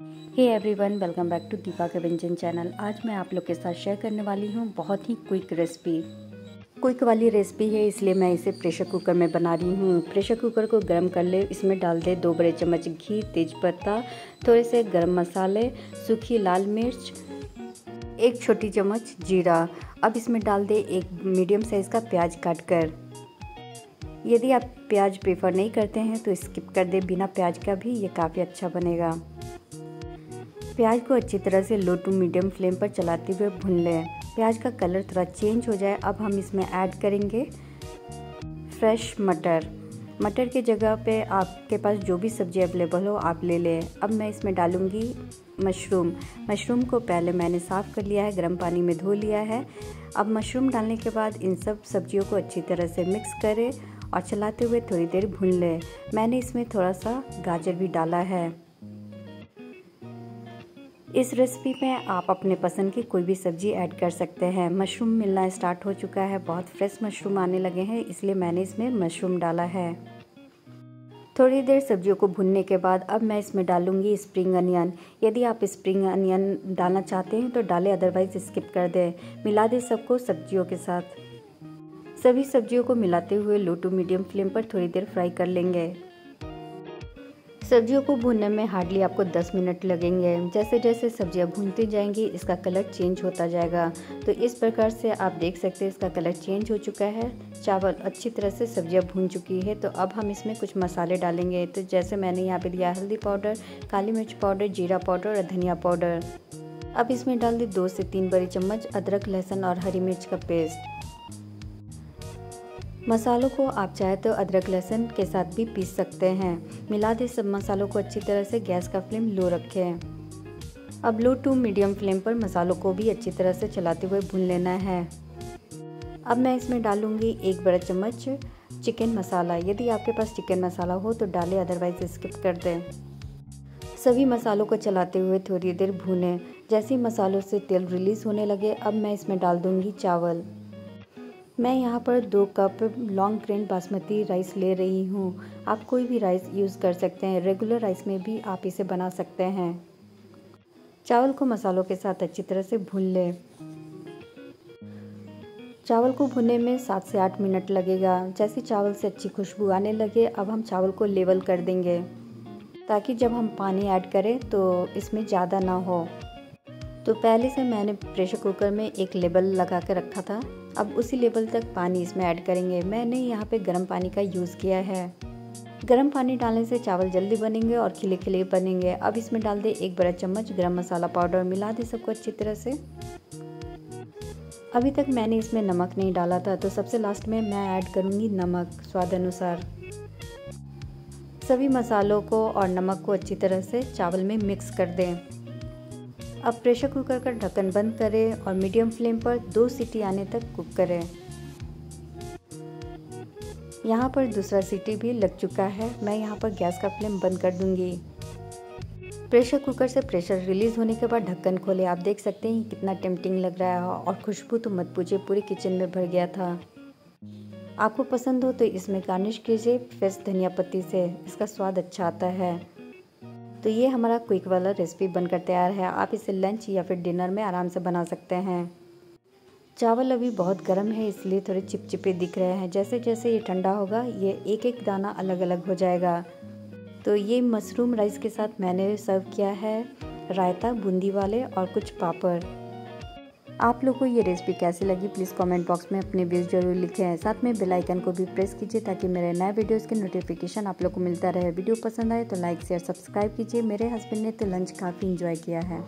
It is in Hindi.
Hey everyone welcome back to Deepa के व्यंजन चैनल आज मैं आप लोग के साथ शेयर करने वाली हूँ बहुत ही क्विक रेसिपी क्विक वाली रेसिपी है, इसलिए मैं इसे प्रेशर कुकर में बना रही हूँ। प्रेशर कुकर को गर्म कर ले, इसमें डाल दे दो बड़े चम्मच घी तेज़पत्ता थोड़े से गर्म मसाले, सूखी लाल मिर्च, एक छोटी चम्मच जीरा। अब इसमें डाल दे एक मीडियम साइज़ का प्याज काट कर। यदि आप प्याज प्रेफर नहीं करते हैं तो स्किप कर दे। बिना प्याज का भी ये काफ़ी अच्छा बनेगा। प्याज को अच्छी तरह से लो टू मीडियम फ्लेम पर चलाते हुए भून लें। प्याज का कलर थोड़ा चेंज हो जाए, अब हम इसमें ऐड करेंगे फ्रेश मटर। मटर के जगह पे आपके पास जो भी सब्ज़ी अवेलेबल हो, आप ले लें। अब मैं इसमें डालूँगी मशरूम। मशरूम को पहले मैंने साफ़ कर लिया है, गर्म पानी में धो लिया है। अब मशरूम डालने के बाद इन सब सब्जियों को अच्छी तरह से मिक्स करें और चलाते हुए थोड़ी देर भून लें। मैंने इसमें थोड़ा सा गाजर भी डाला है। इस रेसिपी में आप अपने पसंद की कोई भी सब्ज़ी ऐड कर सकते हैं। मशरूम मिलना स्टार्ट हो चुका है, बहुत फ्रेश मशरूम आने लगे हैं, इसलिए मैंने इसमें मशरूम डाला है। थोड़ी देर सब्जियों को भुनने के बाद अब मैं इसमें डालूँगी स्प्रिंग अनियन यदि आप स्प्रिंग अनियन डालना चाहते हैं तो डालें अदरवाइज़ स्किप कर दें। मिला दें सबको सब्जियों के साथ। सभी सब्जियों को मिलाते हुए लो टू मीडियम फ्लेम पर थोड़ी देर फ्राई कर लेंगे। सब्जियों को भूनने में हार्डली आपको 10 मिनट लगेंगे। जैसे जैसे सब्ज़ियाँ भूनती जाएँगी, इसका कलर चेंज होता जाएगा। तो इस प्रकार से आप देख सकते हैं इसका कलर चेंज हो चुका है। चावल अच्छी तरह से सब्ज़ियाँ भून चुकी है। तो अब हम इसमें कुछ मसाले डालेंगे। तो जैसे मैंने यहाँ पे दिया हल्दी पाउडर, काली मिर्च पाउडर, जीरा पाउडर और धनिया पाउडर। अब इसमें डाल दी दो से तीन बड़ी चम्मच अदरक, लहसुन और हरी मिर्च का पेस्ट मसालों को आप चाहे तो अदरक, लहसुन के साथ भी पीस सकते हैं। मिला दे सब मसालों को अच्छी तरह से, गैस का फ्लेम लो रखें। अब लो टू मीडियम फ्लेम पर मसालों को भी अच्छी तरह से चलाते हुए भून लेना है। अब मैं इसमें डालूँगी एक बड़ा चम्मच चिकन मसाला। यदि आपके पास चिकन मसाला हो तो डालें अदरवाइज़ स्किप कर दें। सभी मसालों को चलाते हुए थोड़ी देर भूनें। जैसे मसालों से तेल रिलीज़ होने लगे, अब मैं इसमें डाल दूँगी चावल। मैं यहाँ पर दो cup long grain basmati rice ले रही हूँ। आप कोई भी राइस यूज़ कर सकते हैं। रेगुलर राइस में भी आप इसे बना सकते हैं। चावल को मसालों के साथ अच्छी तरह से भून लें। चावल को भुनने में सात से आठ मिनट लगेगा। जैसे चावल से अच्छी खुशबू आने लगे, अब हम चावल को लेवल कर देंगे। ताकि जब हम पानी ऐड करें तो इसमें ज़्यादा ना हो। तो पहले से मैंने प्रेशर कुकर में एक लेबल लगा कर रखा था। अब उसी लेबल तक पानी इसमें ऐड करेंगे। मैंने यहाँ पे गर्म पानी का यूज़ किया है। गर्म पानी डालने से चावल जल्दी बनेंगे और खिले खिले बनेंगे। अब इसमें डाल दें एक बड़ा चम्मच गरम मसाला पाउडर। मिला दें सबको अच्छी तरह से। अभी तक मैंने इसमें नमक नहीं डाला था तो सबसे लास्ट में मैं ऐड करूँगी नमक स्वाद अनुसार। सभी मसालों को और नमक को अच्छी तरह से चावल में मिक्स कर दें। अब प्रेशर कुकर का ढक्कन बंद करें और मीडियम फ्लेम पर दो सीटी आने तक कुक करें। यहाँ पर दूसरा सीटी भी लग चुका है। मैं यहाँ पर गैस का फ्लेम बंद कर दूँगी। प्रेशर कुकर से प्रेशर रिलीज़ होने के बाद ढक्कन खोले। आप देख सकते हैं कितना टेम्पटिंग लग रहा है और खुशबू तो मत पूछे पूरे किचन में भर गया था। आपको पसंद हो तो इसमें गार्निश कीजिए फ्रेश धनिया पत्ती से। इसका स्वाद अच्छा आता है। तो ये हमारा क्विक वाला रेसिपी बनकर तैयार है। आप इसे लंच या फिर डिनर में आराम से बना सकते हैं। चावल अभी बहुत गर्म है, इसलिए थोड़े चिपचिपे दिख रहे हैं। जैसे जैसे ये ठंडा होगा, ये एक एक दाना अलग अलग हो जाएगा। तो ये मशरूम राइस के साथ मैंने सर्व किया है रायता, बूंदी वाले और कुछ पापड़। आप लोग को ये रेसिपी कैसी लगी प्लीज़ कमेंट बॉक्स में अपने व्यूज़ ज़रूर लिखें। साथ में बेल आइकन को भी प्रेस कीजिए ताकि मेरे नए वीडियोस के नोटिफिकेशन आप लोग को मिलता रहे। वीडियो पसंद आए तो लाइक शेयर सब्सक्राइब कीजिए। मेरे हस्बैंड ने तो लंच काफ़ी इंजॉय किया है।